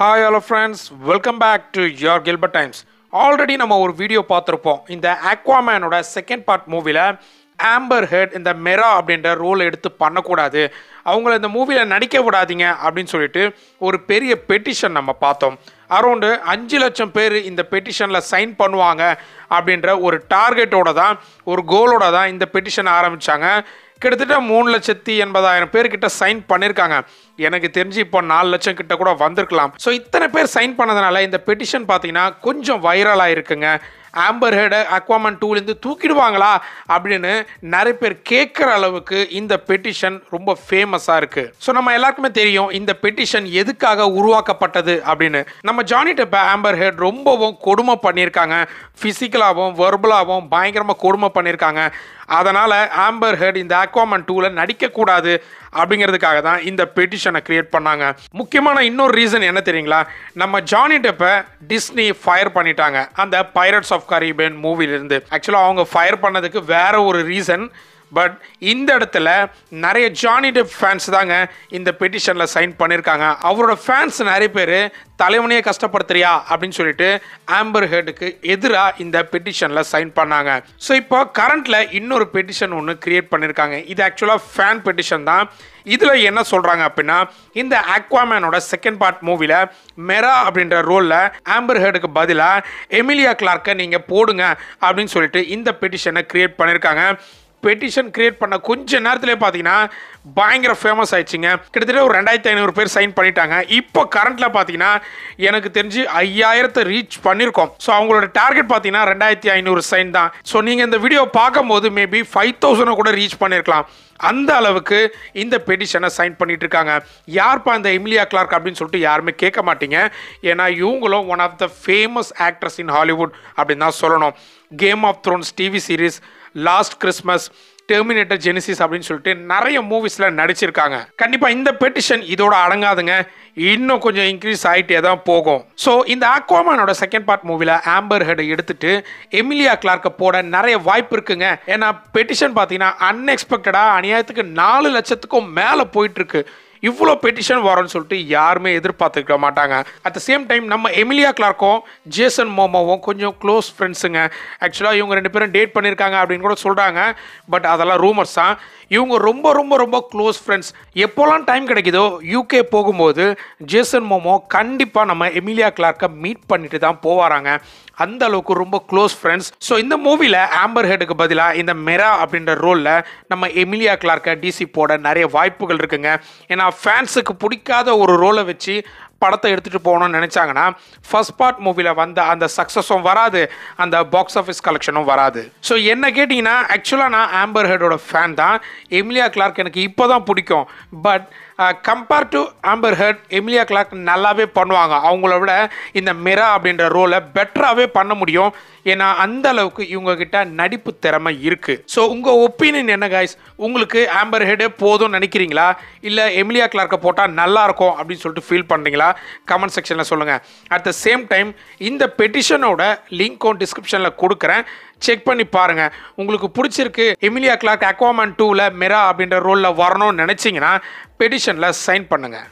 Hi hello friends welcome back to your Gilbert Times already நம்ம ஒரு video பார்த்துருப்போம். இந்த அக்வாமேனோட செகண்ட் பார்ட் மூவியில் ஆம்பர் ஹெட் இந்த மெரா அப்படின்ற ரோல் எடுத்து பண்ணக்கூடாது. அவங்கள இந்த மூவியில் நடிக்க விடாதீங்க அப்படின்னு சொல்லிட்டு ஒரு பெரிய பெட்டிஷன் நம்ம பார்த்தோம். அரௌண்டு அஞ்சு லட்சம் பேர் இந்த பெட்டிஷனில் சைன் பண்ணுவாங்க அப்படின்ற ஒரு டார்கெட்டோட தான் ஒரு கோலோட தான் இந்த பெட்டிஷன் ஆரம்பித்தாங்க கிட்டத்தட்ட மூணு லட்சத்தி எண்பதாயிரம் பேர்கிட்ட சைன் பண்ணியிருக்காங்க எனக்கு தெரிஞ்சு இப்போ நாலு லட்சம் கிட்ட கூட வந்திருக்கலாம். ஸோ இத்தனை பேர் சைன் பண்ணதுனால இந்த பெட்டிஷன் பார்த்தீங்கன்னா கொஞ்சம் வைரல் ஆயிருக்குங்க. ஆம்பர் ஹெடை அக்வாமன் டூலேருந்து தூக்கிடுவாங்களா அப்படின்னு நிறைய பேர் கேட்குற அளவுக்கு இந்த பெட்டிஷன் ரொம்ப ஃபேமஸாக இருக்குது ஸோ நம்ம எல்லாருக்குமே தெரியும் இந்த பெட்டிஷன் எதுக்காக உருவாக்கப்பட்டது அப்படின்னு. நம்ம ஜானி டெப்ப ஆம்பர் ஹெட் ரொம்பவும் கொடுமை பண்ணியிருக்காங்க ஃபிசிக்கலாகவும் வெர்பலாகவும் பயங்கரமாக கொடுமை பண்ணியிருக்காங்க அதனால் ஆம்பர் ஹெர்ட் இந்த அக்வாமன் டூவில் நடிக்கக்கூடாது அப்படிங்கிறதுக்காக தான் இந்த பெட்டிஷனை கிரியேட் பண்ணாங்க. முக்கியமான இன்னொரு ரீசன் என்ன தெரியுங்களா? நம்ம ஜானி டெப்பை டிஸ்னி ஃபயர் பண்ணிட்டாங்க. அந்த பைரட்ஸ் ஆஃப் கரீபியன் மூவிலிருந்து ஆக்சுவலாக அவங்க ஃபயர் பண்ணதுக்கு வேற ஒரு ரீசன் பட் இந்த இடத்துல நிறைய ஜானி டெப் ஃபேன்ஸ் தாங்க இந்த பெட்டிஷனில் சைன் பண்ணியிருக்காங்க அவரோட ஃபேன்ஸ் நிறைய பேர் தலைவனையே கஷ்டப்படுத்துறியா அப்படின்னு சொல்லிட்டு ஆம்பர் ஹெட்டுக்கு எதிராக இந்த பெட்டிஷனில் சைன் பண்ணாங்க. ஸோ இப்போ கரண்ட்டில் இன்னொரு பெட்டிஷன் ஒன்று கிரியேட் பண்ணியிருக்காங்க இது ஆக்சுவலாக ஃபேன் பெட்டிஷன் தான். இதில் என்ன சொல்கிறாங்க அப்படின்னா இந்த அக்வாமேனோட செகண்ட் பார்ட் மூவியில் மெரா அப்படின்ற ரோலில் ஆம்பர் ஹெடுக்கு பதிலாக எமிலியா கிளார்க்கை நீங்கள் போடுங்க அப்படின்னு சொல்லிட்டு இந்த பெட்டிஷனை கிரியேட் பண்ணியிருக்காங்க பெட்டிஷன் கிரியேட் பண்ண கொஞ்ச நேரத்திலே பார்த்தீங்கன்னா பயங்கர ஃபேமஸ் ஆயிடுச்சுங்க. கிட்டத்தட்ட ஒரு ரெண்டாயிரத்தி ஐநூறு பேர் சைன் பண்ணிட்டாங்க. இப்போ கரண்ட்டில் பார்த்தீங்கன்னா எனக்கு தெரிஞ்சு ஐயாயிரத்தை ரீச் பண்ணியிருக்கோம் ஸோ அவங்களோட டார்கெட் பார்த்தீங்கன்னா ரெண்டாயிரத்தி ஐநூறு சைன் தான். ஸோ நீங்கள் இந்த வீடியோ பார்க்கும்போது மேபி ஃபைவ் தௌசண்டை கூட ரீச் பண்ணியிருக்கலாம் அந்த அளவுக்கு இந்த பெட்டிஷனை சைன் பண்ணிட்டு இருக்காங்க யார்ப்பா இந்த எமிலியா கிளார்க் அப்படின்னு சொல்லிட்டு யாருமே கேட்க மாட்டீங்க. ஏன்னா இவங்களும் one of the famous actress in Hollywood அப்படின்னு தான் சொல்லணும். Game of Thrones TV series Last Christmas Terminator Genisys அப்படின்னு சொல்லிட்டு நிறைய மூவிஸில் நடிச்சிருக்காங்க. கண்டிப்பாக இந்த பெட்டிஷன் இதோட அடங்காதுங்க. இன்னும் கொஞ்சம் இன்க்ரீஸ் ஆகிட்டே தான் போகும். ஸோ இந்த ஆக்வாமனோட செகண்ட் பார்ட் மூவியில் ஆம்பர் ஹெட் எடுத்துட்டு எமிலியா கிளார்க்கை போட நிறைய வாய்ப்பு இருக்குங்க. ஏன்னா பெட்டிஷன் பார்த்தீங்கன்னா அன்எக்ஸ்பெக்டடாக அநியாயத்துக்கு நாலு லட்சத்துக்கும் மேலே போயிட்டுருக்கு இவ்வளோ பெட்டிஷன் வரும்னு சொல்லிட்டு யாருமே எதிர்பார்த்துக்க மாட்டாங்க. அட் த சேம் டைம் நம்ம எமிலியா கிளார்க்கும் ஜேசன் மோமோவும் கொஞ்சம் க்ளோஸ் ஃப்ரெண்ட்ஸுங்க ஆக்சுவலாக இவங்க ரெண்டு பேரும் டேட் பண்ணியிருக்காங்க அப்படின்னு கூட சொல்கிறாங்க பட் அதெல்லாம் ரூமர்ஸ் தான் இவங்க ரொம்ப ரொம்ப ரொம்ப க்ளோஸ் ஃப்ரெண்ட்ஸ் எப்போல்லாம் டைம் கிடைக்குதோ யூகே போகும்போது ஜேசன் மோமோ கண்டிப்பாக நம்ம எமிலியா கிளார்க்கை மீட் பண்ணிட்டு தான் போவாராங்க. அந்த அளவுக்கு ரொம்ப க்ளோஸ் ஃப்ரெண்ட்ஸ் ஸோ இந்த மூவியில் ஆம்பர் ஹெட்டுக்கு பதிலாக இந்த மெரா அப்படின்ற ரோலில் நம்ம எமிலியா கிளார்க்கை டிசி போட நிறைய வாய்ப்புகள் இருக்குங்க. ஏன்னா ஃபேன்ஸுக்கு பிடிக்காத ஒரு ரோலை வச்சு படத்தை எடுத்துகிட்டு போகணும்னு நினச்சாங்கன்னா ஃபர்ஸ்ட் பார்ட் மூவியில் வந்த அந்த சக்ஸஸும் வராது அந்த பாக்ஸ் ஆஃபீஸ் கலெக்ஷனும் வராது. ஸோ என்ன கேட்டிங்கன்னா ஆக்சுவலாக நான் ஆம்பர் ஹெடோட ஃபேன் தான். எமிலியா கிளார்க் எனக்கு இப்போ தான் பிடிக்கும் but compare to Amber Heard Emilia Clarke நல்லாவே பண்ணுவாங்க. அவங்கள விட இந்த மிரா அப்படின்ற ரோலை பெட்டராகவே பண்ண முடியும். ஏன்னா அந்த அளவுக்கு இவங்க கிட்ட நடிப்பு திறமை இருக்கு. ஸோ உங்க ஒப்பீனியன் என்ன கைஸ் உங்களுக்கு ஆம்பர் ஹெடே போதும்னு நினைக்கிறீங்களா? இல்லை எமிலியா கிளார்க்கை போட்டால் நல்லா இருக்கும் அப்படின்னு சொல்லிட்டு ஃபீல் பண்ணுறீங்களா கமெண்ட் செக்ஷனில் சொல்லுங்க. அட் த சேம் டைம் இந்த பெட்டிஷனோட லிங்க்கும் டிஸ்கிரிப்ஷனில் கொடுக்குறேன். செக் பண்ணி பாருங்க. உங்களுக்கு பிடிச்சிருக்கு எமிலியா கிளார்க் அக்வாமன் டூவில் மெரா அப்படின்ற ரோலில் வரணும்னு நினச்சிங்கன்னா பெட்டிஷனில் சைன் பண்ணுங்கள்